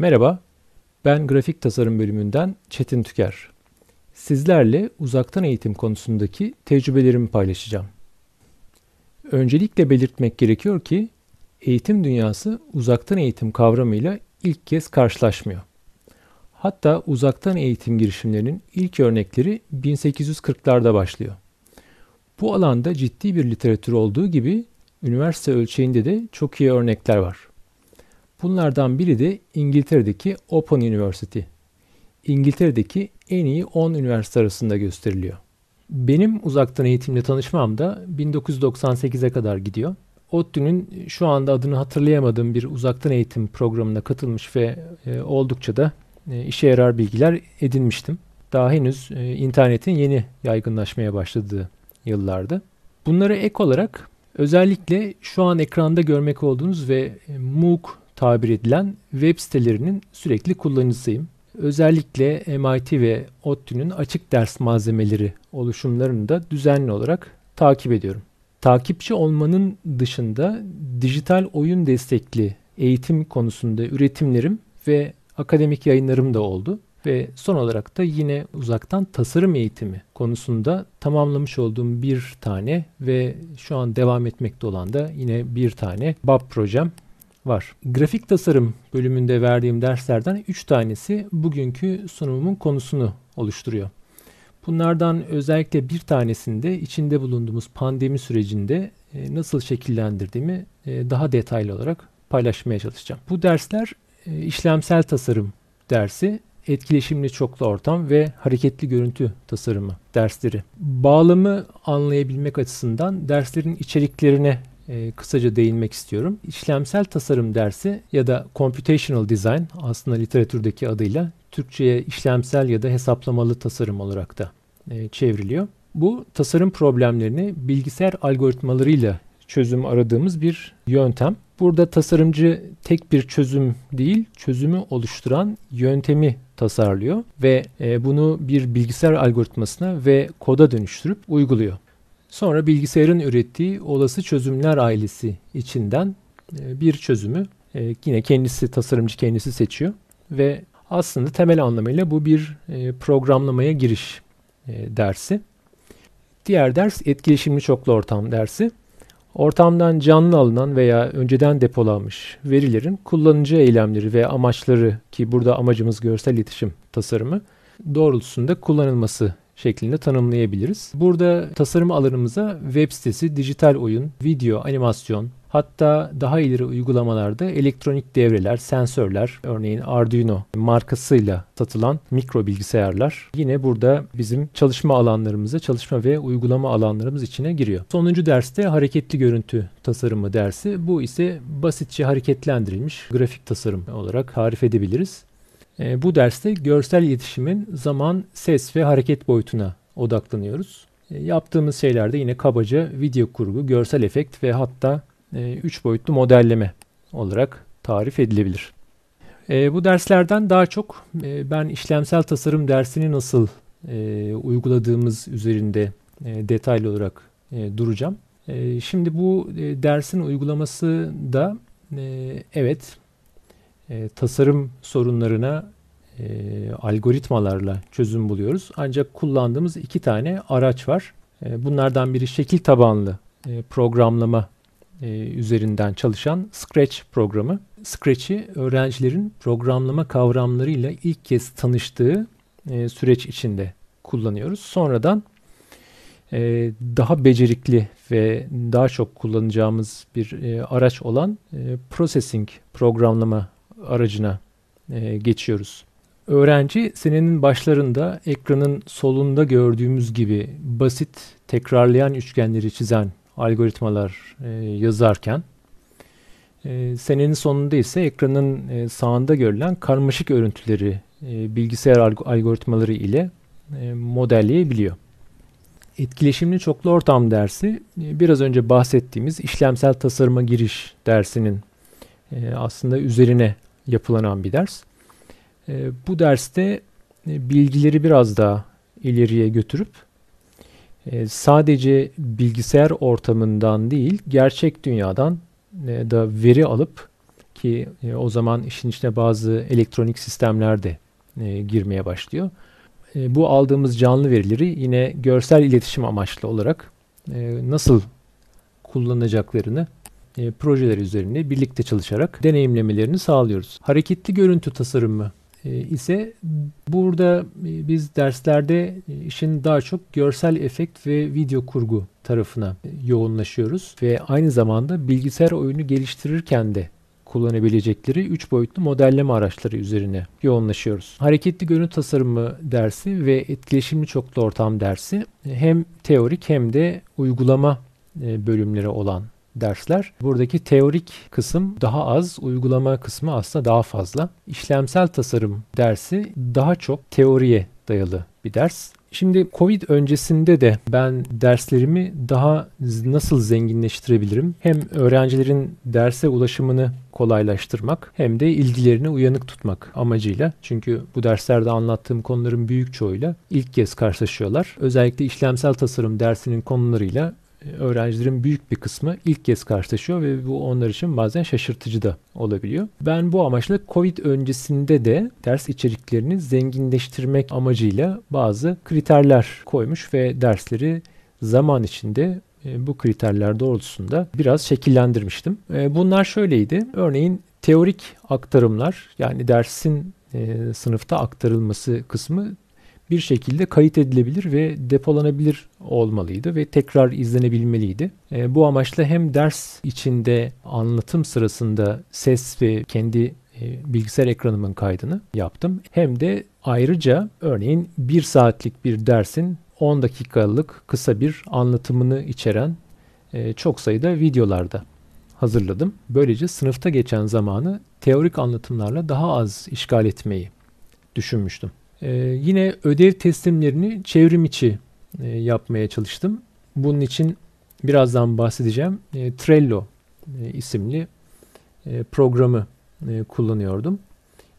Merhaba, ben grafik tasarım bölümünden Çetin Tüker. Sizlerle uzaktan eğitim konusundaki tecrübelerimi paylaşacağım. Öncelikle belirtmek gerekiyor ki eğitim dünyası uzaktan eğitim kavramıyla ilk kez karşılaşmıyor. Hatta uzaktan eğitim girişimlerinin ilk örnekleri 1840'larda başlıyor. Bu alanda ciddi bir literatür olduğu gibi üniversite ölçeğinde de çok iyi örnekler var. Bunlardan biri de İngiltere'deki Open University. İngiltere'deki en iyi 10 üniversite arasında gösteriliyor. Benim uzaktan eğitimle tanışmam da 1998'e kadar gidiyor. ODTÜ'nün şu anda adını hatırlayamadığım bir uzaktan eğitim programına katılmış ve e, oldukça da e, işe yarar bilgiler edinmiştim. Daha henüz e, internetin yeni yaygınlaşmaya başladığı yıllarda. Bunlara ek olarak özellikle şu an ekranda görmek olduğunuz ve MOOC tabir edilen web sitelerinin sürekli kullanıcısıyım. Özellikle MIT ve ODTÜ'nün açık ders malzemeleri oluşumlarını da düzenli olarak takip ediyorum. Takipçi olmanın dışında dijital oyun destekli eğitim konusunda üretimlerim ve akademik yayınlarım da oldu. Ve son olarak da yine uzaktan tasarım eğitimi konusunda tamamlamış olduğum bir tane ve şu an devam etmekte olan da yine bir tane BAP projem var. Grafik tasarım bölümünde verdiğim derslerden 3 tanesi bugünkü sunumumun konusunu oluşturuyor. Bunlardan özellikle bir tanesinde içinde bulunduğumuz pandemi sürecinde e, nasıl şekillendirdiğimi e, daha detaylı olarak paylaşmaya çalışacağım. Bu dersler e, işlemsel tasarım dersi, etkileşimli çoklu ortam ve hareketli görüntü tasarımı dersleri. Bağlamı anlayabilmek açısından derslerin içeriklerine e, kısaca değinmek istiyorum. İşlemsel tasarım dersi ya da computational design aslında literatürdeki adıyla Türkçe'ye işlemsel ya da hesaplamalı tasarım olarak da e, çevriliyor. Bu tasarım problemlerini bilgisayar algoritmalarıyla çözüm aradığımız bir yöntem. Burada tasarımcı tek bir çözüm değil, çözümü oluşturan yöntemi tasarlıyor ve e, bunu bir bilgisayar algoritmasına ve koda dönüştürüp uyguluyor. Sonra bilgisayarın ürettiği olası çözümler ailesi içinden e, bir çözümü e, yine kendisi tasarımcı kendisi seçiyor ve aslında temel anlamıyla bu bir e, programlamaya giriş dersi. Diğer ders etkileşimli çoklu ortam dersi. Ortamdan canlı alınan veya önceden depolanmış verilerin kullanıcı eylemleri ve amaçları ki burada amacımız görsel iletişim tasarımı doğrultusunda kullanılması şeklinde tanımlayabiliriz. Burada tasarım alanımıza web sitesi, dijital oyun, video, animasyon, Hatta daha ileri uygulamalarda elektronik devreler, sensörler, örneğin Arduino markasıyla satılan mikro bilgisayarlar yine burada bizim çalışma alanlarımıza, çalışma ve uygulama alanlarımız içine giriyor. Sonuncu derste hareketli görüntü tasarımı dersi. Bu ise basitçe hareketlendirilmiş grafik tasarım olarak tarif edebiliriz. E, bu derste görsel iletişimin zaman, ses ve hareket boyutuna odaklanıyoruz. E, yaptığımız şeylerde yine kabaca video kurgu, görsel efekt ve hatta 3 e, boyutlu modelleme olarak tarif edilebilir. E, bu derslerden daha çok e, ben işlemsel tasarım dersini nasıl e, uyguladığımız üzerinde e, detaylı olarak e, duracağım. E, şimdi bu e, dersin uygulaması da e, evet e, tasarım sorunlarına e, algoritmalarla çözüm buluyoruz. Ancak kullandığımız iki tane araç var. E, bunlardan biri şekil tabanlı e, programlama e, üzerinden çalışan Scratch programı. Scratch'i öğrencilerin programlama kavramlarıyla ilk kez tanıştığı e, süreç içinde kullanıyoruz. Sonradan e, daha becerikli ve daha çok kullanacağımız bir e, araç olan e, Processing programlama aracına e, geçiyoruz. Öğrenci senenin başlarında ekranın solunda gördüğümüz gibi basit tekrarlayan üçgenleri çizen algoritmalar e, yazarken e, senenin sonunda ise ekranın e, sağında görülen karmaşık örüntüleri e, bilgisayar algoritmaları ile e, modelleyebiliyor. Etkileşimli çoklu ortam dersi e, biraz önce bahsettiğimiz işlemsel tasarıma giriş dersinin e, aslında üzerine yapılanan bir ders. E, bu derste e, bilgileri biraz daha ileriye götürüp e, sadece bilgisayar ortamından değil gerçek dünyadan da veri alıp ki e, o zaman işin içine bazı elektronik sistemler de e, girmeye başlıyor. E, bu aldığımız canlı verileri yine görsel iletişim amaçlı olarak e, nasıl kullanacaklarını e, projeler üzerinde birlikte çalışarak deneyimlemelerini sağlıyoruz. Hareketli görüntü tasarımı e, ise burada e, biz derslerde e, işin daha çok görsel efekt ve video kurgu tarafına yoğunlaşıyoruz ve aynı zamanda bilgisayar oyunu geliştirirken de kullanabilecekleri 3 boyutlu modelleme araçları üzerine yoğunlaşıyoruz. Hareketli görüntü tasarımı dersi ve etkileşimli çoklu ortam dersi hem teorik hem de uygulama bölümleri olan dersler. Buradaki teorik kısım daha az, uygulama kısmı aslında daha fazla. İşlemsel tasarım dersi daha çok teoriye dayalı bir ders. Şimdi Covid öncesinde de ben derslerimi daha nasıl zenginleştirebilirim? Hem öğrencilerin derse ulaşımını kolaylaştırmak hem de ilgilerini uyanık tutmak amacıyla. Çünkü bu derslerde anlattığım konuların büyük çoğuyla ilk kez karşılaşıyorlar. Özellikle işlemsel tasarım dersinin konularıyla öğrencilerin büyük bir kısmı ilk kez karşılaşıyor ve bu onlar için bazen şaşırtıcı da olabiliyor. Ben bu amaçla Covid öncesinde de ders içeriklerini zenginleştirmek amacıyla bazı kriterler koymuş ve dersleri zaman içinde e, bu kriterler doğrultusunda biraz şekillendirmiştim. E, bunlar şöyleydi. Örneğin teorik aktarımlar yani dersin e, sınıfta aktarılması kısmı bir şekilde kayıt edilebilir ve depolanabilir olmalıydı ve tekrar izlenebilmeliydi. E, bu amaçla hem ders içinde anlatım sırasında ses ve kendi e, bilgisayar ekranımın kaydını yaptım. Hem de ayrıca örneğin bir saatlik bir dersin 10 dakikalık kısa bir anlatımını içeren e, çok sayıda videolarda hazırladım. Böylece sınıfta geçen zamanı teorik anlatımlarla daha az işgal etmeyi düşünmüştüm. Ee, yine ödev teslimlerini çevrim içi e, yapmaya çalıştım. Bunun için birazdan bahsedeceğim. E, Trello e, isimli e, programı e, kullanıyordum.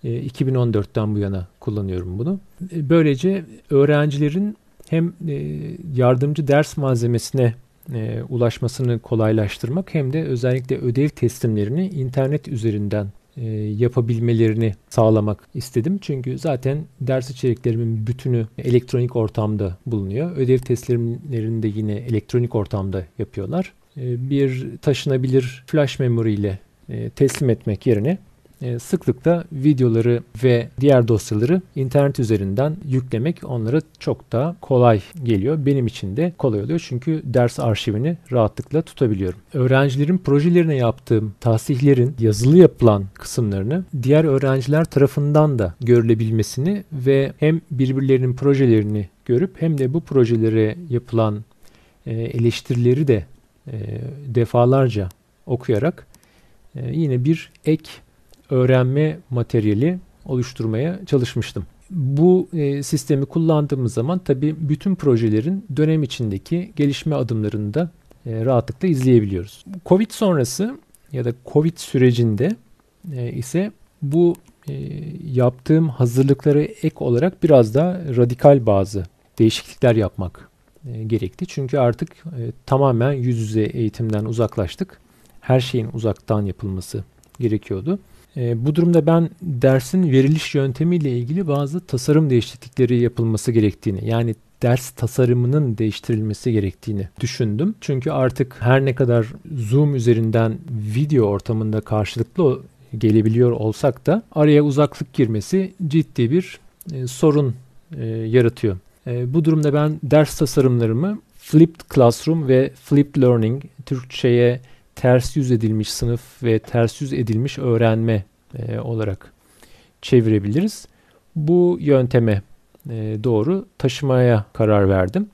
E, 2014'ten bu yana kullanıyorum bunu. E, böylece öğrencilerin hem e, yardımcı ders malzemesine e, ulaşmasını kolaylaştırmak hem de özellikle ödev teslimlerini internet üzerinden yapabilmelerini sağlamak istedim. Çünkü zaten ders içeriklerimin bütünü elektronik ortamda bulunuyor. Ödev testlerini de yine elektronik ortamda yapıyorlar. E, bir taşınabilir flash memory ile e, teslim etmek yerine e, sıklıkla videoları ve diğer dosyaları internet üzerinden yüklemek onlara çok daha kolay geliyor. Benim için de kolay oluyor çünkü ders arşivini rahatlıkla tutabiliyorum. Öğrencilerin projelerine yaptığım tahsihlerin yazılı yapılan kısımlarını diğer öğrenciler tarafından da görülebilmesini ve hem birbirlerinin projelerini görüp hem de bu projelere yapılan e, eleştirileri de e, defalarca okuyarak yine bir ek öğrenme materyali oluşturmaya çalışmıştım. Bu e, sistemi kullandığımız zaman tabii bütün projelerin dönem içindeki gelişme adımlarını da e, rahatlıkla izleyebiliyoruz. Covid sonrası ya da Covid sürecinde e, ise bu e, yaptığım hazırlıkları ek olarak biraz da radikal bazı değişiklikler yapmak e, gerekti. Çünkü artık e, tamamen yüz yüze eğitimden uzaklaştık. Her şeyin uzaktan yapılması gerekiyordu. E, bu durumda ben dersin veriliş yöntemiyle ilgili bazı tasarım değişiklikleri yapılması gerektiğini yani ders tasarımının değiştirilmesi gerektiğini düşündüm. Çünkü artık her ne kadar Zoom üzerinden video ortamında karşılıklı gelebiliyor olsak da araya uzaklık girmesi ciddi bir e, sorun e, yaratıyor. E, bu durumda ben ders tasarımlarımı Flipped Classroom ve Flipped Learning Türkçe'ye ters yüz edilmiş sınıf ve ters yüz edilmiş öğrenme e, olarak çevirebiliriz. Bu yönteme e, doğru taşımaya karar verdim.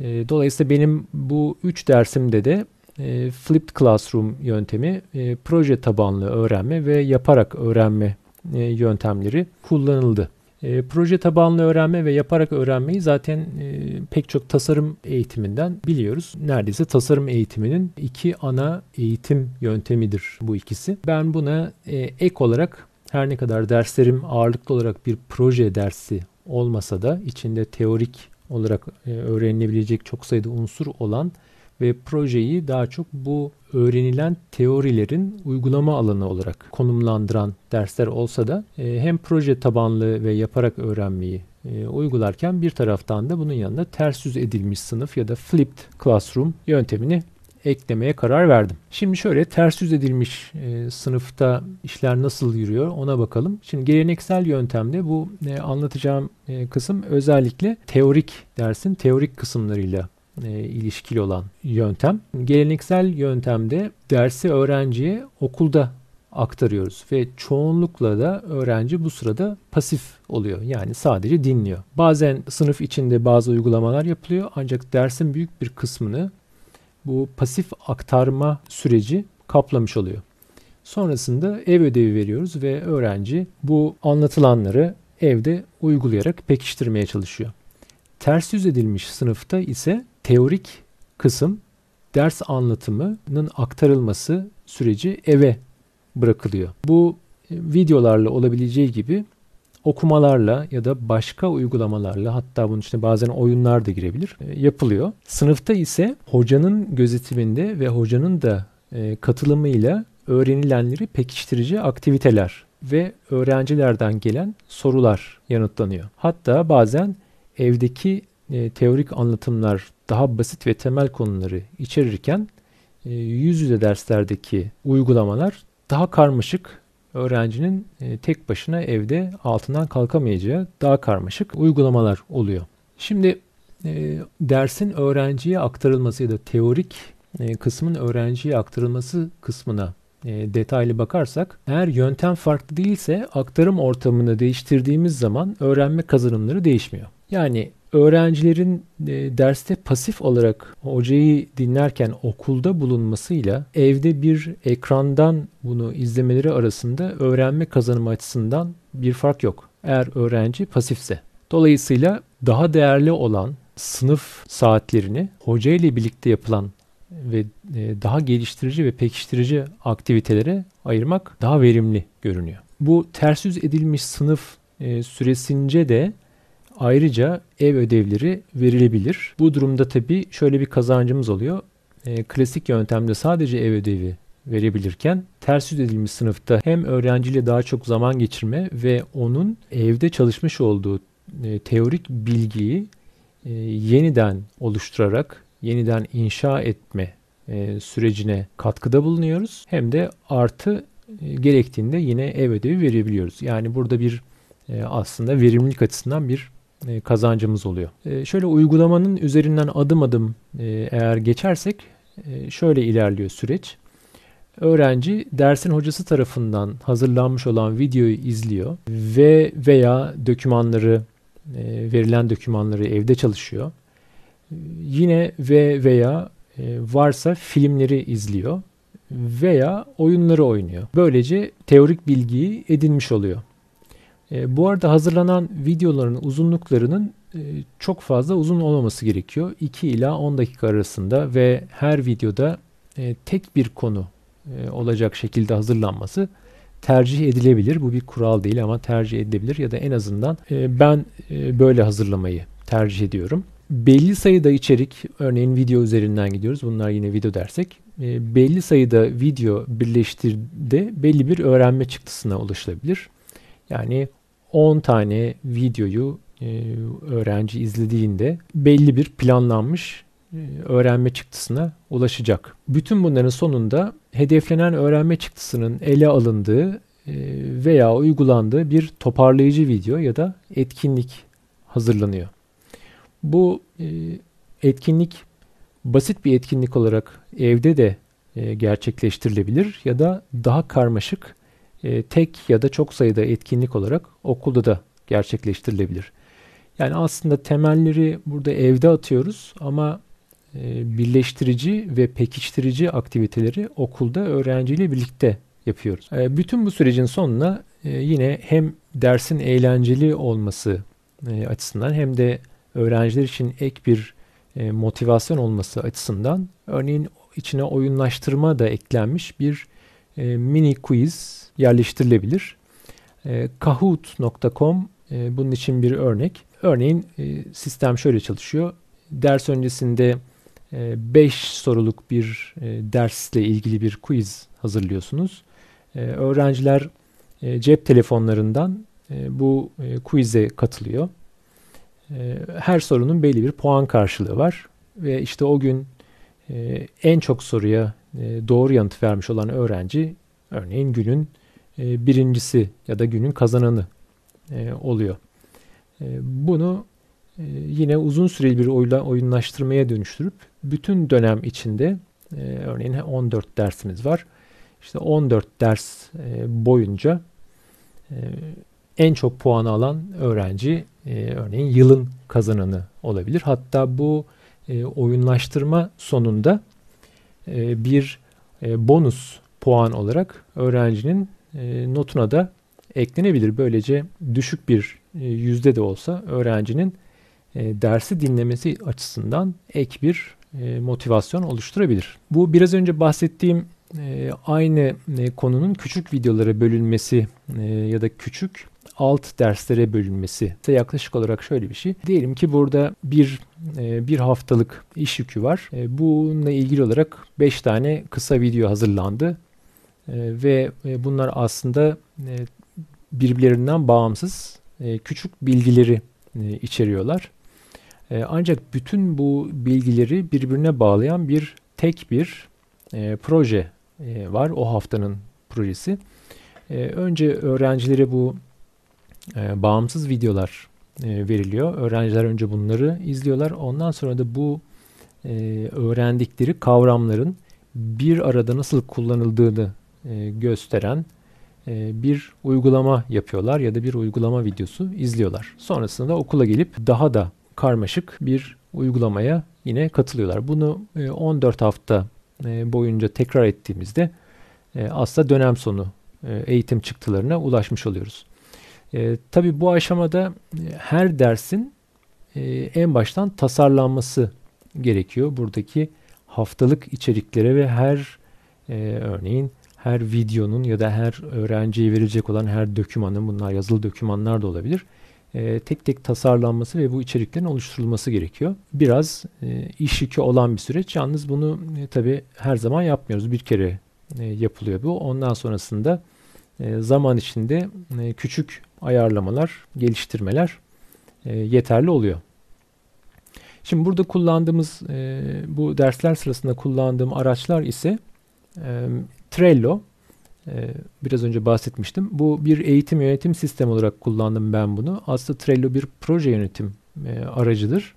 E, dolayısıyla benim bu üç dersimde de e, Flipped Classroom yöntemi, e, proje tabanlı öğrenme ve yaparak öğrenme e, yöntemleri kullanıldı. E, proje tabanlı öğrenme ve yaparak öğrenmeyi zaten e, pek çok tasarım eğitiminden biliyoruz. Neredeyse tasarım eğitiminin iki ana eğitim yöntemidir bu ikisi. Ben buna e, ek olarak her ne kadar derslerim ağırlıklı olarak bir proje dersi olmasa da içinde teorik olarak e, öğrenilebilecek çok sayıda unsur olan ve projeyi daha çok bu öğrenilen teorilerin uygulama alanı olarak konumlandıran dersler olsa da e, hem proje tabanlı ve yaparak öğrenmeyi e, uygularken bir taraftan da bunun yanında ters yüz edilmiş sınıf ya da flipped classroom yöntemini eklemeye karar verdim. Şimdi şöyle ters yüz edilmiş e, sınıfta işler nasıl yürüyor ona bakalım. Şimdi geleneksel yöntemde bu e, anlatacağım e, kısım özellikle teorik dersin teorik kısımlarıyla e, ilişkili olan yöntem. Geleneksel yöntemde dersi öğrenciye okulda aktarıyoruz ve çoğunlukla da öğrenci bu sırada pasif oluyor. Yani sadece dinliyor. Bazen sınıf içinde bazı uygulamalar yapılıyor ancak dersin büyük bir kısmını bu pasif aktarma süreci kaplamış oluyor. Sonrasında ev ödevi veriyoruz ve öğrenci bu anlatılanları evde uygulayarak pekiştirmeye çalışıyor. Ters yüz edilmiş sınıfta ise teorik kısım ders anlatımının aktarılması süreci eve bırakılıyor. Bu e, videolarla olabileceği gibi okumalarla ya da başka uygulamalarla hatta bunun içine bazen oyunlar da girebilir e, yapılıyor. Sınıfta ise hocanın gözetiminde ve hocanın da e, katılımıyla öğrenilenleri pekiştirici aktiviteler ve öğrencilerden gelen sorular yanıtlanıyor. Hatta bazen evdeki teorik anlatımlar daha basit ve temel konuları içerirken yüz yüze derslerdeki uygulamalar daha karmaşık öğrencinin e, tek başına evde altından kalkamayacağı daha karmaşık uygulamalar oluyor. Şimdi e, dersin öğrenciye aktarılması ya da teorik e, kısmın öğrenciye aktarılması kısmına e, detaylı bakarsak eğer yöntem farklı değilse aktarım ortamını değiştirdiğimiz zaman öğrenme kazanımları değişmiyor. Yani öğrencilerin e, derste pasif olarak hocayı dinlerken okulda bulunmasıyla evde bir ekrandan bunu izlemeleri arasında öğrenme kazanımı açısından bir fark yok. Eğer öğrenci pasifse. Dolayısıyla daha değerli olan sınıf saatlerini hoca ile birlikte yapılan ve e, daha geliştirici ve pekiştirici aktivitelere ayırmak daha verimli görünüyor. Bu ters yüz edilmiş sınıf e, süresince de Ayrıca ev ödevleri verilebilir. Bu durumda tabii şöyle bir kazancımız oluyor. E, klasik yöntemde sadece ev ödevi verebilirken ters yüz edilmiş sınıfta hem öğrenciyle daha çok zaman geçirme ve onun evde çalışmış olduğu e, teorik bilgiyi e, yeniden oluşturarak yeniden inşa etme e, sürecine katkıda bulunuyoruz. Hem de artı e, gerektiğinde yine ev ödevi verebiliyoruz. Yani burada bir e, aslında verimlilik açısından bir kazancımız oluyor. E, şöyle uygulamanın üzerinden adım adım e, eğer geçersek şöyle ilerliyor süreç. Öğrenci dersin hocası tarafından hazırlanmış olan videoyu izliyor ve veya dokümanları verilen dokümanları evde çalışıyor. Yine ve veya varsa filmleri izliyor veya oyunları oynuyor. Böylece teorik bilgiyi edinmiş oluyor. E, bu arada hazırlanan videoların uzunluklarının e, çok fazla uzun olmaması gerekiyor. 2 ila 10 dakika arasında ve her videoda e, tek bir konu e, olacak şekilde hazırlanması tercih edilebilir. Bu bir kural değil ama tercih edilebilir ya da en azından ben böyle hazırlamayı tercih ediyorum. Belli sayıda içerik, örneğin video üzerinden gidiyoruz. Bunlar yine video dersek. Belli sayıda video birleştirde belli bir öğrenme çıktısına ulaşılabilir. Yani 10 tane videoyu e, öğrenci izlediğinde belli bir planlanmış e, öğrenme çıktısına ulaşacak. Bütün bunların sonunda hedeflenen öğrenme çıktısının ele alındığı e, veya uygulandığı bir toparlayıcı video ya da etkinlik hazırlanıyor. Bu etkinlik basit bir etkinlik olarak evde de gerçekleştirilebilir ya da daha karmaşık e, tek ya da çok sayıda etkinlik olarak okulda da gerçekleştirilebilir. Yani aslında temelleri burada evde atıyoruz ama e, birleştirici ve pekiştirici aktiviteleri okulda öğrenciyle birlikte yapıyoruz. E, bütün bu sürecin sonuna e, yine hem dersin eğlenceli olması e, açısından hem de öğrenciler için ek bir e, motivasyon olması açısından örneğin içine oyunlaştırma da eklenmiş bir e, mini quiz yerleştirilebilir. E, Kahoot.com e, bunun için bir örnek. Örneğin e, sistem şöyle çalışıyor. Ders öncesinde 5 soruluk bir dersle ilgili bir quiz hazırlıyorsunuz. Öğrenciler cep telefonlarından bu quiz'e katılıyor. Her sorunun belli bir puan karşılığı var ve işte o gün en çok soruya doğru yanıt vermiş olan öğrenci örneğin günün birincisi ya da günün kazananı oluyor. Bunu yine uzun süreli bir oyunlaştırmaya dönüştürüp bütün dönem içinde örneğin 14 dersimiz var. İşte 14 ders boyunca en çok puan alan öğrenci örneğin yılın kazananı olabilir. Hatta bu oyunlaştırma sonunda bir bonus puan olarak öğrencinin notuna da eklenebilir. Böylece düşük bir yüzde de olsa öğrencinin dersi dinlemesi açısından ek bir motivasyon oluşturabilir. Bu biraz önce bahsettiğim aynı konunun küçük videolara bölünmesi ya da küçük alt derslere bölünmesi ise yaklaşık olarak şöyle bir şey. Diyelim ki burada bir bir haftalık iş yükü var. Bununla ilgili olarak 5 tane kısa video hazırlandı ve bunlar aslında birbirlerinden bağımsız küçük bilgileri içeriyorlar. Ancak bütün bu bilgileri birbirine bağlayan bir tek bir proje var o haftanın projesi. Önce öğrencilere bu bağımsız videolar veriliyor. Öğrenciler önce bunları izliyorlar. Ondan sonra da bu öğrendikleri kavramların bir arada nasıl kullanıldığını gösteren bir uygulama yapıyorlar ya da bir uygulama videosu izliyorlar. Sonrasında okula gelip daha da karmaşık bir uygulamaya yine katılıyorlar. Bunu 14 hafta boyunca tekrar ettiğimizde aslında dönem sonu eğitim çıktılarına ulaşmış oluyoruz. Tabii bu aşamada her dersin en baştan tasarlanması gerekiyor. Buradaki haftalık içeriklere ve her örneğin her videonun ya da her öğrenciye verilecek olan her dokümanın bunlar yazılı dokümanlar da olabilir. E, tek tek tasarlanması ve bu içeriklerin oluşturulması gerekiyor. Biraz e, iş yükü olan bir süreç. Yalnız bunu e, tabii her zaman yapmıyoruz. Bir kere e, yapılıyor bu. Ondan sonrasında e, zaman içinde e, küçük ayarlamalar, geliştirmeler e, yeterli oluyor. Şimdi burada kullandığımız e, bu dersler sırasında kullandığım araçlar ise e, Trello. Ee, biraz önce bahsetmiştim. Bu bir eğitim yönetim sistemi olarak kullandım ben bunu. Aslında Trello bir proje yönetim e, aracıdır.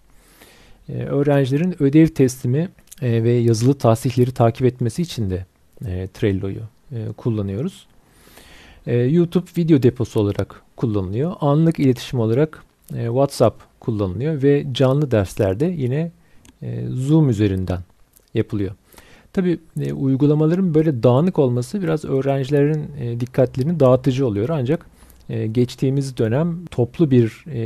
Ee, öğrencilerin ödev teslimi e, ve yazılı tahsihleri takip etmesi için de e, Trello'yu kullanıyoruz. YouTube video deposu olarak kullanılıyor. Anlık iletişim olarak WhatsApp kullanılıyor ve canlı derslerde yine Zoom üzerinden yapılıyor. Tabii e, uygulamaların böyle dağınık olması biraz öğrencilerin e, dikkatlerini dağıtıcı oluyor. Ancak e, geçtiğimiz dönem toplu bir e,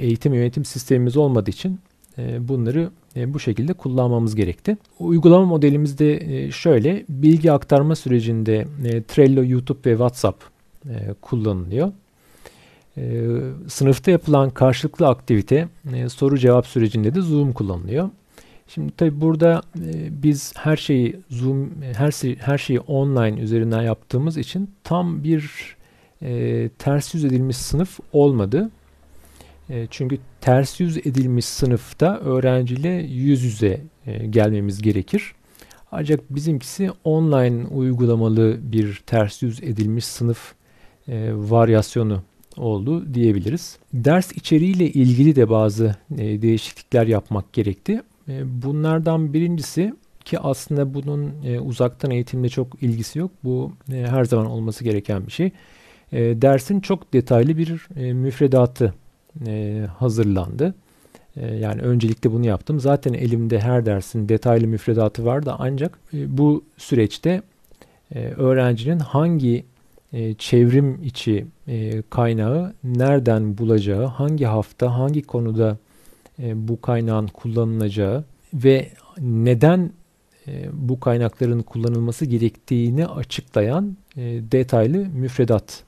eğitim yönetim sistemimiz olmadığı için e, bunları e, bu şekilde kullanmamız gerekti. Uygulama modelimiz de e, şöyle. Bilgi aktarma sürecinde e, Trello, YouTube ve WhatsApp e, kullanılıyor. E, sınıfta yapılan karşılıklı aktivite e, soru cevap sürecinde de Zoom kullanılıyor. Şimdi tabi burada e, biz her şeyi Zoom her şey, her şeyi online üzerinden yaptığımız için tam bir e, ters yüz edilmiş sınıf olmadı. E, çünkü ters yüz edilmiş sınıfta öğrenciyle yüz yüze e, gelmemiz gerekir. Ancak bizimkisi online uygulamalı bir ters yüz edilmiş sınıf e, varyasyonu oldu diyebiliriz. Ders içeriğiyle ilgili de bazı e, değişiklikler yapmak gerekti. E, bunlardan birincisi ki aslında bunun e, uzaktan eğitimle çok ilgisi yok. Bu e, her zaman olması gereken bir şey. dersin çok detaylı bir müfredatı hazırlandı. yani öncelikle bunu yaptım. Zaten elimde her dersin detaylı müfredatı vardı ancak bu süreçte öğrencinin hangi çevrim içi kaynağı nereden bulacağı, hangi hafta, hangi konuda bu kaynağın kullanılacağı ve neden e, bu kaynakların kullanılması gerektiğini açıklayan e, detaylı müfredat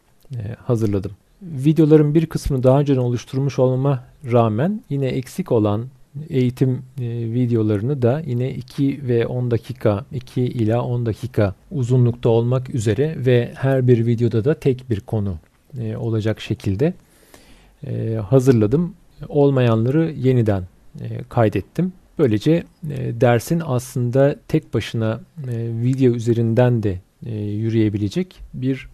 hazırladım. Videoların bir kısmını daha önce oluşturmuş olmama rağmen yine eksik olan eğitim e, videolarını da yine 2 ve 10 dakika, 2 ila 10 dakika uzunlukta olmak üzere ve her bir videoda da tek bir konu e, olacak şekilde e, hazırladım. Olmayanları yeniden e, kaydettim. Böylece e, dersin aslında tek başına e, video üzerinden de e, yürüyebilecek bir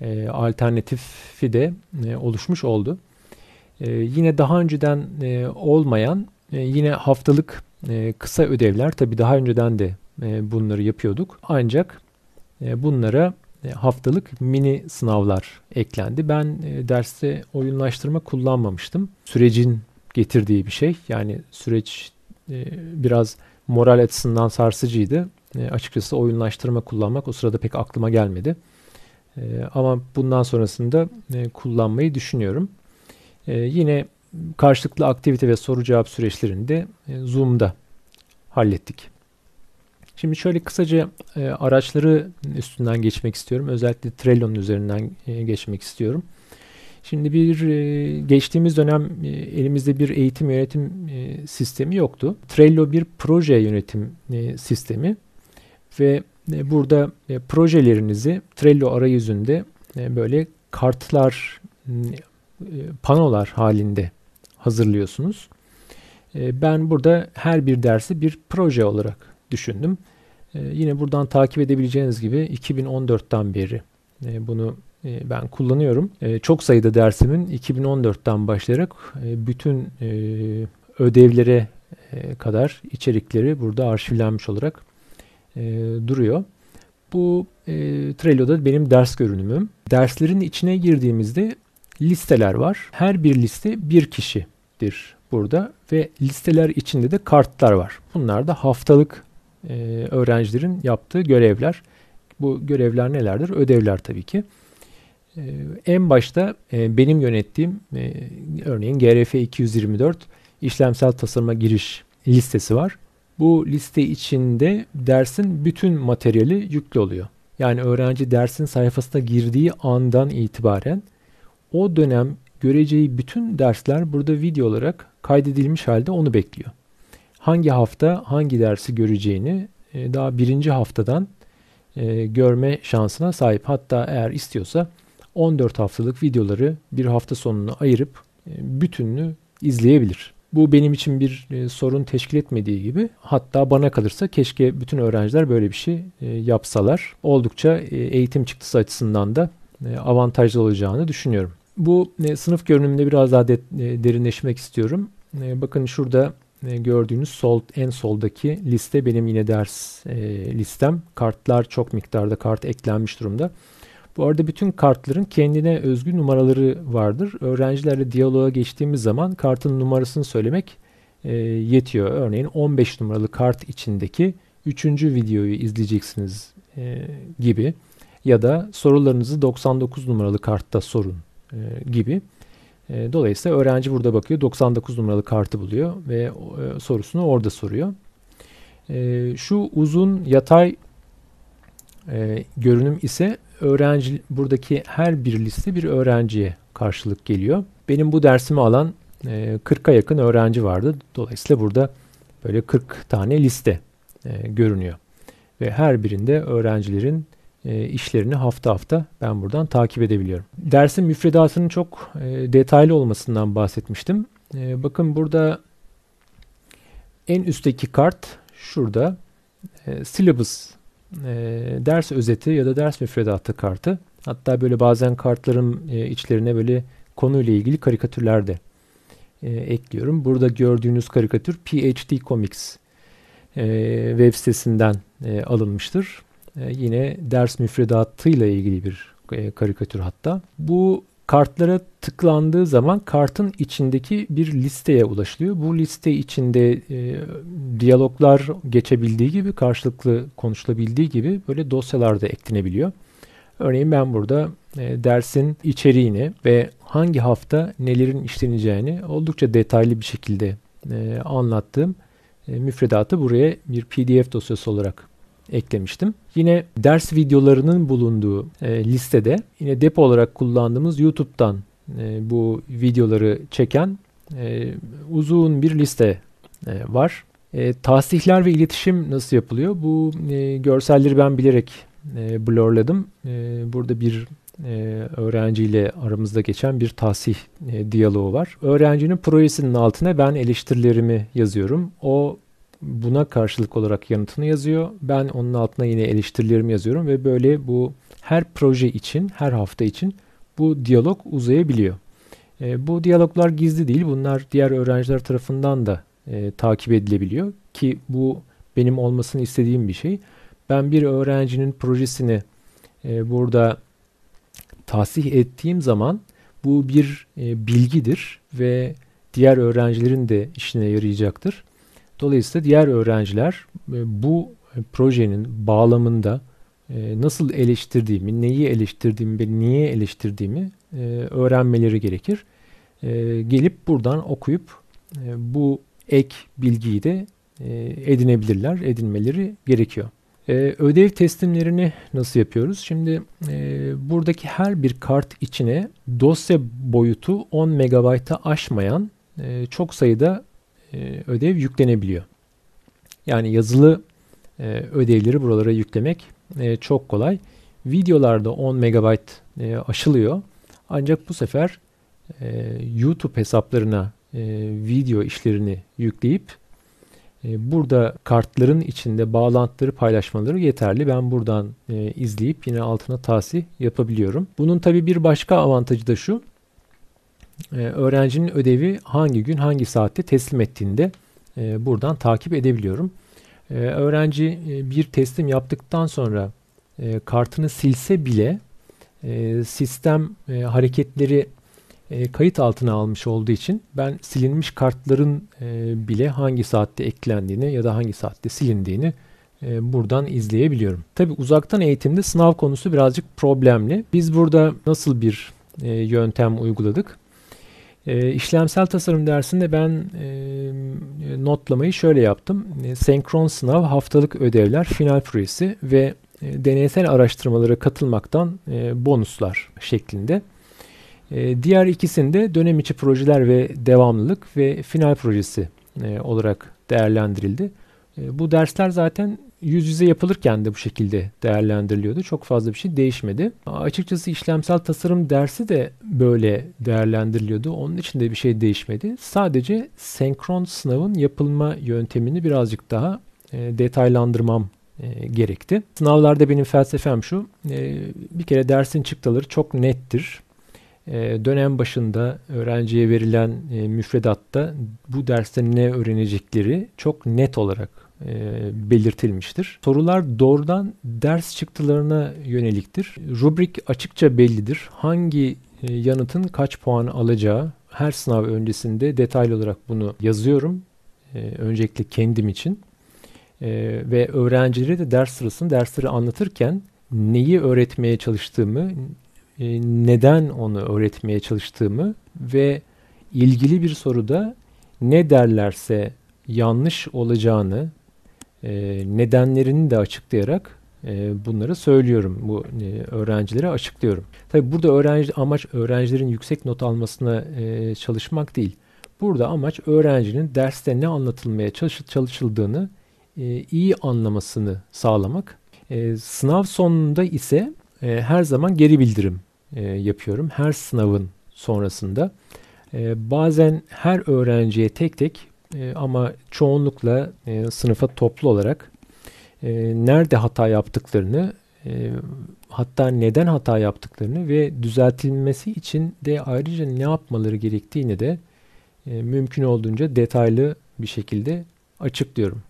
e, alternatifi de e, oluşmuş oldu. E, yine daha önceden e, olmayan e, yine haftalık e, kısa ödevler tabi daha önceden de e, bunları yapıyorduk. Ancak e, bunlara haftalık mini sınavlar eklendi. Ben e, derste oyunlaştırma kullanmamıştım. Sürecin getirdiği bir şey. Yani süreç e, biraz moral açısından sarsıcıydı. E, açıkçası oyunlaştırma kullanmak o sırada pek aklıma gelmedi. E, ama bundan sonrasında e, kullanmayı düşünüyorum. E, yine karşılıklı aktivite ve soru cevap süreçlerini de e, Zoom'da hallettik. Şimdi şöyle kısaca e, araçları üstünden geçmek istiyorum. Özellikle Trello'nun üzerinden e, geçmek istiyorum. Şimdi bir e, geçtiğimiz dönem e, elimizde bir eğitim yönetim e, sistemi yoktu. Trello bir proje yönetim e, sistemi ve e, burada e, projelerinizi Trello arayüzünde e, böyle kartlar, e, panolar halinde hazırlıyorsunuz. E, ben burada her bir dersi bir proje olarak düşündüm. E, yine buradan takip edebileceğiniz gibi 2014'ten beri e, bunu ben kullanıyorum. Çok sayıda dersimin 2014'ten başlayarak bütün ödevlere kadar içerikleri burada arşivlenmiş olarak duruyor. Bu Trello'da benim ders görünümüm. Derslerin içine girdiğimizde listeler var. Her bir liste bir kişi dir burada ve listeler içinde de kartlar var. Bunlar da haftalık e, öğrencilerin yaptığı görevler. Bu görevler nelerdir? Ödevler tabii ki. E, en başta e, benim yönettiğim e, örneğin GRF 224 işlemsel tasarıma giriş listesi var. Bu liste içinde dersin bütün materyali yüklü oluyor. Yani öğrenci dersin sayfasına girdiği andan itibaren o dönem göreceği bütün dersler burada video olarak kaydedilmiş halde onu bekliyor. Hangi hafta hangi dersi göreceğini e, daha birinci haftadan e, görme şansına sahip. Hatta eğer istiyorsa 14 haftalık videoları bir hafta sonuna ayırıp e, bütününü izleyebilir. Bu benim için bir sorun teşkil etmediği gibi hatta bana kalırsa keşke bütün öğrenciler böyle bir şey yapsalar. Oldukça eğitim çıktısı açısından da avantajlı olacağını düşünüyorum. Bu e, sınıf görünümünde biraz daha de, e, derinleşmek istiyorum. E, bakın şurada e, gördüğünüz sol en soldaki liste benim yine ders e, listem. Kartlar çok miktarda kart eklenmiş durumda. Bu arada bütün kartların kendine özgü numaraları vardır. Öğrencilerle diyaloğa geçtiğimiz zaman kartın numarasını söylemek e, yetiyor. Örneğin 15 numaralı kart içindeki 3. videoyu izleyeceksiniz e, gibi ya da sorularınızı 99 numaralı kartta sorun e, gibi. E, dolayısıyla öğrenci burada bakıyor 99 numaralı kartı buluyor ve e, sorusunu orada soruyor. Şu uzun yatay görünüm ise öğrenci buradaki her bir liste bir öğrenciye karşılık geliyor. Benim bu dersimi alan 40'a yakın öğrenci vardı. Dolayısıyla burada böyle 40 tane liste görünüyor. Ve her birinde öğrencilerin e, işlerini hafta hafta ben buradan takip edebiliyorum. Dersin müfredatının çok e, detaylı olmasından bahsetmiştim. E, bakın burada en üstteki kart şurada e, syllabus e, ders özeti ya da ders müfredatı kartı. Hatta böyle bazen kartların içlerine böyle konuyla ilgili karikatürler de ekliyorum. Burada gördüğünüz karikatür PhD Comics web sitesinden alınmıştır. E, yine ders müfredatıyla ilgili bir e, karikatür hatta. Bu kartlara tıklandığı zaman kartın içindeki bir listeye ulaşılıyor. Bu liste içinde e, diyaloglar geçebildiği gibi, karşılıklı konuşulabildiği gibi böyle dosyalar da eklenebiliyor. Örneğin ben burada e, dersin içeriğini ve hangi hafta nelerin işleneceğini oldukça detaylı bir şekilde e, anlattığım e, müfredatı buraya bir PDF dosyası olarak eklemiştim. Yine ders videolarının bulunduğu e, listede yine depo olarak kullandığımız YouTube'dan e, bu videoları çeken e, uzun bir liste var. E, tahsihler ve iletişim nasıl yapılıyor? Bu e, görselleri ben bilerek e, blurladım. E, burada bir e, öğrenciyle aramızda geçen bir tahsih e, diyaloğu var. Öğrencinin projesinin altına ben eleştirilerimi yazıyorum. O buna karşılık olarak yanıtını yazıyor. Ben onun altına yine eleştirilerimi yazıyorum ve böyle bu her proje için, her hafta için bu diyalog uzayabiliyor. E, bu diyaloglar gizli değil. Bunlar diğer öğrenciler tarafından da e, takip edilebiliyor ki bu benim olmasını istediğim bir şey. Ben bir öğrencinin projesini e, burada tahsih ettiğim zaman bu bir e, bilgidir ve diğer öğrencilerin de işine yarayacaktır. Dolayısıyla diğer öğrenciler e, bu projenin bağlamında e, nasıl eleştirdiğimi, neyi eleştirdiğimi ve niye eleştirdiğimi e, öğrenmeleri gerekir. E, gelip buradan okuyup e, bu ek bilgiyi de e, edinebilirler, edinmeleri gerekiyor. E, ödev teslimlerini nasıl yapıyoruz? Şimdi e, buradaki her bir kart içine dosya boyutu 10 MB'a aşmayan e, çok sayıda e, ödev yüklenebiliyor. Yani yazılı e, ödevleri buralara yüklemek e, çok kolay. Videolarda 10 MB aşılıyor. Ancak bu sefer YouTube hesaplarına video işlerini yükleyip burada kartların içinde bağlantıları paylaşmaları yeterli. Ben buradan izleyip yine altına tahsih yapabiliyorum. Bunun tabi bir başka avantajı da şu. E, öğrencinin ödevi hangi gün hangi saatte teslim ettiğinde e, buradan takip edebiliyorum. E, öğrenci e, bir teslim yaptıktan sonra e, kartını silse bile sistem hareketleri kayıt altına almış olduğu için ben silinmiş kartların bile hangi saatte eklendiğini ya da hangi saatte silindiğini buradan izleyebiliyorum. Tabi uzaktan eğitimde sınav konusu birazcık problemli. Biz burada nasıl bir yöntem uyguladık? E, işlemsel tasarım dersinde ben e, notlamayı şöyle yaptım. E, senkron sınav, haftalık ödevler, final projesi ve e, deneysel araştırmalara katılmaktan e, bonuslar şeklinde. E, diğer ikisinde dönem içi projeler ve devamlılık ve final projesi e, olarak değerlendirildi. E, bu dersler zaten yüz yüze yapılırken de bu şekilde değerlendiriliyordu. Çok fazla bir şey değişmedi. Açıkçası işlemsel tasarım dersi de böyle değerlendiriliyordu. Onun için de bir şey değişmedi. Sadece senkron sınavın yapılma yöntemini birazcık daha e, detaylandırmam e, gerekti. Sınavlarda benim felsefem şu. E, bir kere dersin çıktıları çok nettir. Dönem başında öğrenciye verilen müfredatta bu derste ne öğrenecekleri çok net olarak e, belirtilmiştir. Sorular doğrudan ders çıktılarına yöneliktir. Rubrik açıkça bellidir. Hangi e, yanıtın kaç puan alacağı her sınav öncesinde detaylı olarak bunu yazıyorum. E, öncelikle kendim için. E, ve öğrencilere de ders sırasında dersleri anlatırken neyi öğretmeye çalıştığımı, e, neden onu öğretmeye çalıştığımı ve ilgili bir soruda ne derlerse yanlış olacağını e, nedenlerini de açıklayarak e, bunları söylüyorum. Bu öğrencilere açıklıyorum. Tabi burada öğrenci amaç öğrencilerin yüksek not almasına çalışmak değil. Burada amaç öğrencinin derste ne anlatılmaya çalışıldığını iyi anlamasını sağlamak. Sınav sonunda ise her zaman geri bildirim e, yapıyorum. Her sınavın sonrasında. E, bazen her öğrenciye tek tek e, ama çoğunlukla e, sınıfa toplu olarak e, nerede hata yaptıklarını e, hatta neden hata yaptıklarını ve düzeltilmesi için de ayrıca ne yapmaları gerektiğini de e, mümkün olduğunca detaylı bir şekilde açıklıyorum.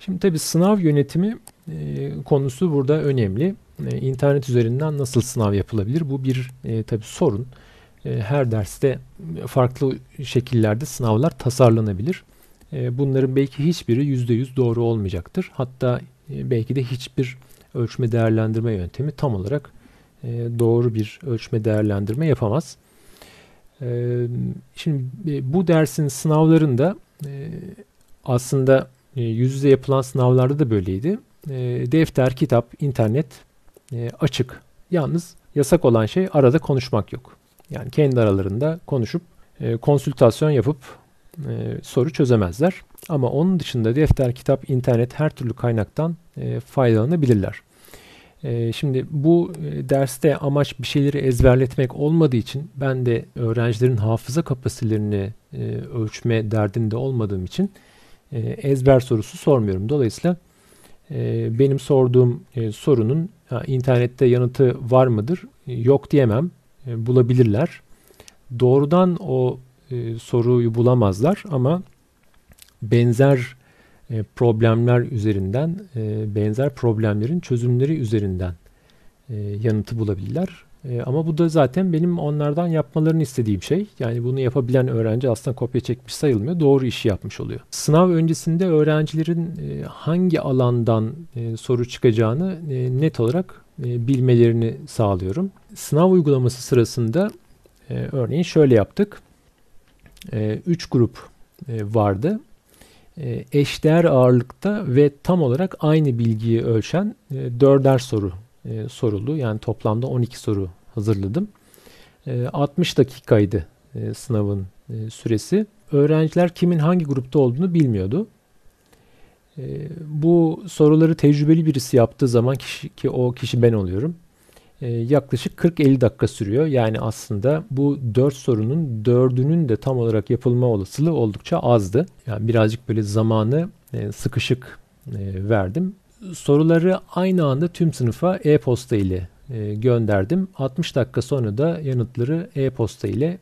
Şimdi tabi sınav yönetimi e, konusu burada önemli. E, internet üzerinden nasıl sınav yapılabilir? Bu bir e, tabi sorun. E, her derste farklı şekillerde sınavlar tasarlanabilir. E, bunların belki hiçbiri %100 doğru olmayacaktır. Hatta e, belki de hiçbir ölçme değerlendirme yöntemi tam olarak doğru bir ölçme değerlendirme yapamaz. Şimdi bu dersin sınavlarında aslında yüz yüze yapılan sınavlarda da böyleydi. Defter, kitap, internet açık. Yalnız yasak olan şey arada konuşmak yok. Yani kendi aralarında konuşup e, konsültasyon yapıp e, soru çözemezler. Ama onun dışında defter, kitap, internet her türlü kaynaktan e, faydalanabilirler. E, şimdi bu e, derste amaç bir şeyleri ezberletmek olmadığı için ben de öğrencilerin hafıza kapasitelerini e, ölçme derdinde olmadığım için e, ezber sorusu sormuyorum. Dolayısıyla e, benim sorduğum e, sorunun ha, internette yanıtı var mıdır? E, yok diyemem. E, bulabilirler. Doğrudan o e, soruyu bulamazlar ama benzer e, problemler üzerinden, e, benzer problemlerin çözümleri üzerinden e, yanıtı bulabilirler. E, ama bu da zaten benim onlardan yapmalarını istediğim şey. Yani bunu yapabilen öğrenci aslında kopya çekmiş sayılmıyor. Doğru işi yapmış oluyor. Sınav öncesinde öğrencilerin e, hangi alandan e, soru çıkacağını e, net olarak e, bilmelerini sağlıyorum. Sınav uygulaması sırasında e, örneğin şöyle yaptık. 3 e, grup e, vardı. E, eşdeğer ağırlıkta ve tam olarak aynı bilgiyi ölçen e, dörder soru e, soruldu. Yani toplamda 12 soru hazırladım. E, 60 dakikaydı e, sınavın e, süresi. Öğrenciler kimin hangi grupta olduğunu bilmiyordu. E, bu soruları tecrübeli birisi yaptığı zaman kişi, ki o kişi ben oluyorum. E, yaklaşık 40-50 dakika sürüyor. Yani aslında bu 4 sorunun 4'ünün de tam olarak yapılma olasılığı oldukça azdı. Yani birazcık böyle zamanı e, sıkışık e, verdim. Soruları aynı anda tüm sınıfa e-posta ile e, gönderdim. 60 dakika sonra da yanıtları e-posta ile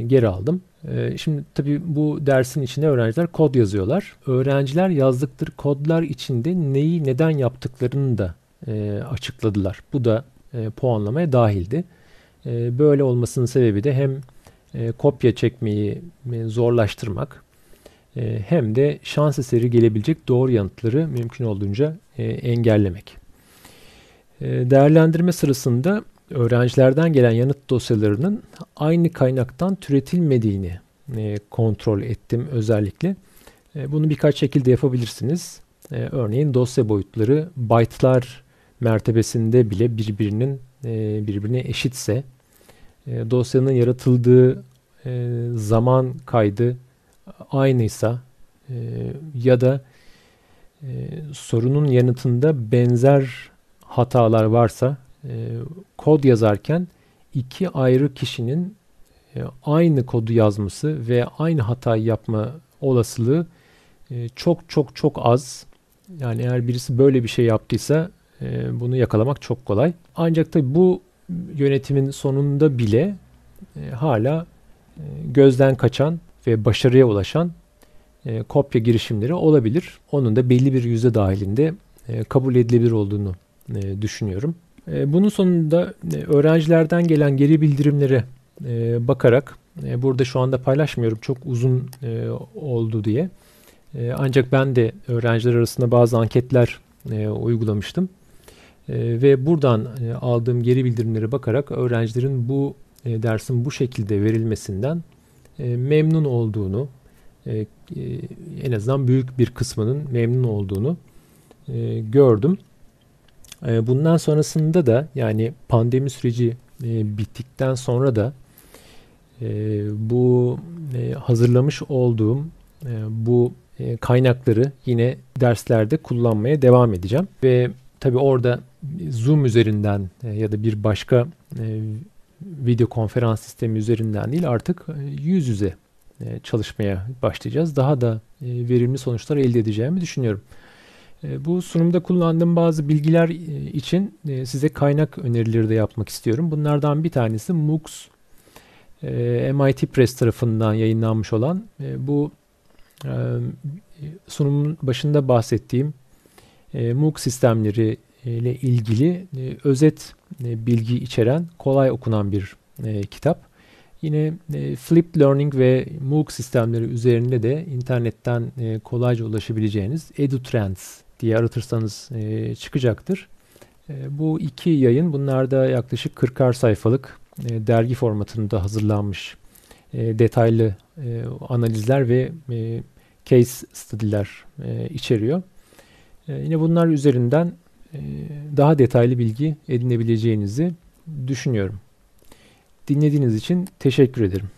geri aldım. E, şimdi tabii bu dersin içinde öğrenciler kod yazıyorlar. Öğrenciler yazdıkları kodlar içinde neyi neden yaptıklarını da e, açıkladılar. Bu da e, puanlamaya dahildi. E, böyle olmasının sebebi de hem e, kopya çekmeyi e, zorlaştırmak e, hem de şans eseri gelebilecek doğru yanıtları mümkün olduğunca e, engellemek. E, değerlendirme sırasında öğrencilerden gelen yanıt dosyalarının aynı kaynaktan türetilmediğini e, kontrol ettim özellikle. E, bunu birkaç şekilde yapabilirsiniz. E, örneğin dosya boyutları byte'lar mertebesinde bile birbirinin e, birbirine eşitse e, dosyanın yaratıldığı e, zaman kaydı aynıysa e, ya da e, sorunun yanıtında benzer hatalar varsa e, kod yazarken iki ayrı kişinin e, aynı kodu yazması ve aynı hatayı yapma olasılığı e, çok çok çok az. Yani eğer birisi böyle bir şey yaptıysa e, bunu yakalamak çok kolay. Ancak tabi bu yönetimin sonunda bile e, hala e, gözden kaçan ve başarıya ulaşan e, kopya girişimleri olabilir. Onun da belli bir yüzde dahilinde e, kabul edilebilir olduğunu e, düşünüyorum. E, bunun sonunda e, öğrencilerden gelen geri bildirimlere e, bakarak burada şu anda paylaşmıyorum çok uzun oldu diye. Ancak ben de öğrenciler arasında bazı anketler uygulamıştım. Ve buradan aldığım geri bildirimlere bakarak öğrencilerin bu dersin bu şekilde verilmesinden memnun olduğunu, en azından büyük bir kısmının memnun olduğunu gördüm. E, bundan sonrasında da yani pandemi süreci e, bittikten sonra da e, bu e, hazırlamış olduğum e, bu kaynakları yine derslerde kullanmaya devam edeceğim ve tabi orada Zoom üzerinden ya da bir başka video konferans sistemi üzerinden değil artık yüz yüze çalışmaya başlayacağız. Daha da verimli sonuçlar elde edeceğimi düşünüyorum. Bu sunumda kullandığım bazı bilgiler için size kaynak önerileri de yapmak istiyorum. Bunlardan bir tanesi MOOCs MIT Press tarafından yayınlanmış olan bu sunumun başında bahsettiğim MOOC sistemleri ile ilgili özet bilgi içeren kolay okunan bir kitap. Yine e, Flipped Learning ve MOOC sistemleri üzerinde de internetten e, kolayca ulaşabileceğiniz EduTrends diye aratırsanız e, çıkacaktır. E, bu iki yayın bunlarda yaklaşık 40'ar sayfalık e, dergi formatında hazırlanmış e, detaylı e, analizler ve e, case study'ler e, içeriyor. E, yine bunlar üzerinden e, daha detaylı bilgi edinebileceğinizi düşünüyorum. Dinlediğiniz için teşekkür ederim.